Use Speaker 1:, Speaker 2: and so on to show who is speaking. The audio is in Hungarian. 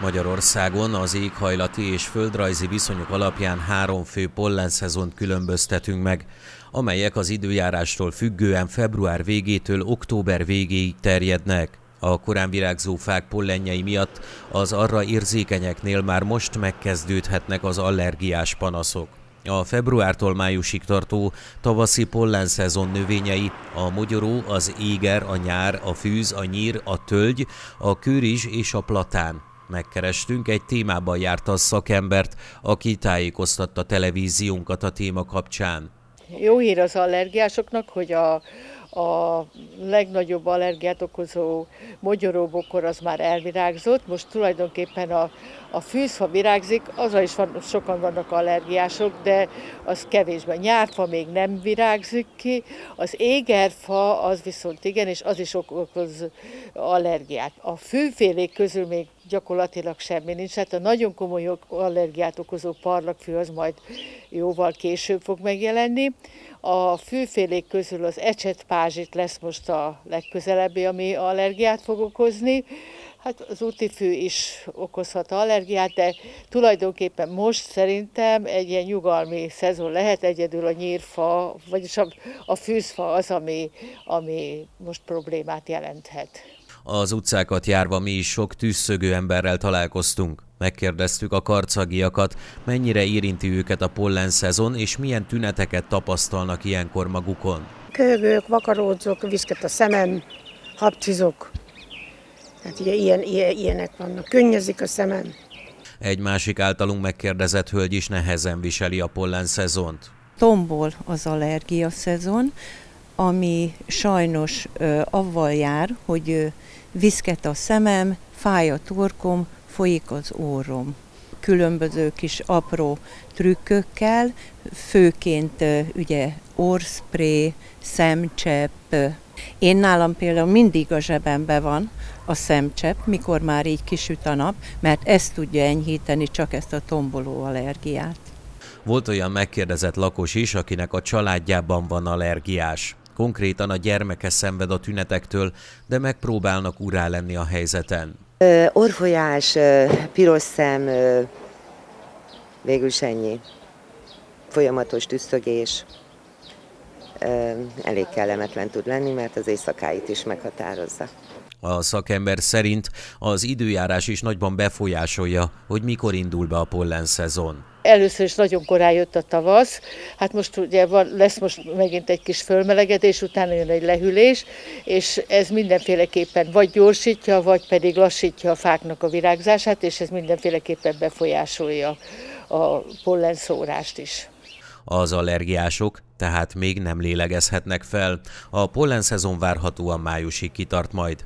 Speaker 1: Magyarországon az éghajlati és földrajzi viszonyok alapján három fő pollenszezont különböztetünk meg, amelyek az időjárástól függően február végétől október végéig terjednek. A korán virágzó fák pollenjei miatt az arra érzékenyeknél már most megkezdődhetnek az allergiás panaszok. A februártól májusig tartó tavaszi pollenszezon növényei a mogyoró, az éger, a nyár, a fűz, a nyír, a tölgy, a kőrizs és a platán. Megkerestünk egy témában járt az szakembert, aki tájékoztatta televíziónkat a téma kapcsán.
Speaker 2: Jó hír az allergiásoknak, hogy a, a legnagyobb allergiát okozó mogyoróbokor az már elvirágzott, most tulajdonképpen a, a fűzfa virágzik, azra is van, sokan vannak allergiások, de az kevésben. Nyárfa még nem virágzik ki, az égerfa az viszont igen, és az is okoz allergiát. A fűfélék közül még gyakorlatilag semmi nincs. Hát a nagyon komoly allergiát okozó parlagfű az majd jóval később fog megjelenni. A fűfélék közül az ecsetpázsit lesz most a legközelebbi, ami allergiát fog okozni. Hát az útifű is okozhat allergiát, de tulajdonképpen most szerintem egy ilyen nyugalmi szezon lehet, egyedül a nyírfa, vagyis a, a fűzfa az, ami, ami most problémát jelenthet.
Speaker 1: Az utcákat járva mi is sok tűzszögő emberrel találkoztunk. Megkérdeztük a karcagiakat, mennyire érinti őket a pollen szezon, és milyen tüneteket tapasztalnak ilyenkor magukon.
Speaker 3: Köhögök, vakaródzok, viszket a szemem, hapcizok. Tehát ugye ilyen, ilyen, ilyenek vannak. Könnyezik a szemem.
Speaker 1: Egy másik általunk megkérdezett hölgy is nehezen viseli a pollen szezont.
Speaker 4: Tombol az allergia szezon, ami sajnos avval jár, hogy viszket a szemem, fáj a torkom, folyik az órom. Különböző kis apró trükkökkel, főként ugye orszpré, szemcsepp. Én nálam például mindig a zsebembe van a szemcsepp, mikor már így kisüt a nap, mert ez tudja enyhíteni csak ezt a tomboló allergiát.
Speaker 1: Volt olyan megkérdezett lakos is, akinek a családjában van allergiás. Konkrétan a gyermeke szenved a tünetektől, de megpróbálnak urá lenni a helyzeten.
Speaker 5: Ö, orfolyás, ö, piros szem, ö, végül ennyi. Folyamatos tüsszögés. Ö, elég kellemetlen tud lenni, mert az éjszakáit is meghatározza.
Speaker 1: A szakember szerint az időjárás is nagyban befolyásolja, hogy mikor indul be a pollen szezon.
Speaker 2: Először is nagyon korán jött a tavasz, hát most ugye van, lesz most megint egy kis fölmelegedés, utána jön egy lehűlés, és ez mindenféleképpen vagy gyorsítja, vagy pedig lassítja a fáknak a virágzását, és ez mindenféleképpen befolyásolja a pollenszórást is.
Speaker 1: Az allergiások tehát még nem lélegezhetnek fel. A pollen szezon várhatóan májusig kitart majd.